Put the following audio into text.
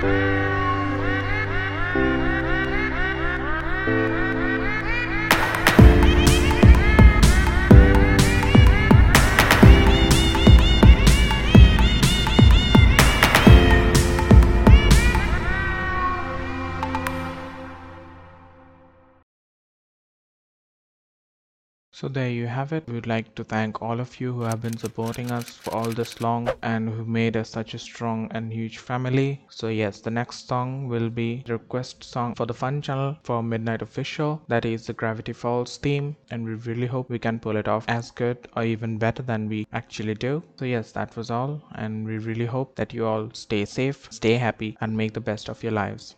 Bye. So there you have it. We would like to thank all of you who have been supporting us for all this long and who made us such a strong and huge family. So yes, the next song will be request song for the fun channel for Midnight Official. That is the Gravity Falls theme and we really hope we can pull it off as good or even better than we actually do. So yes, that was all and we really hope that you all stay safe, stay happy and make the best of your lives.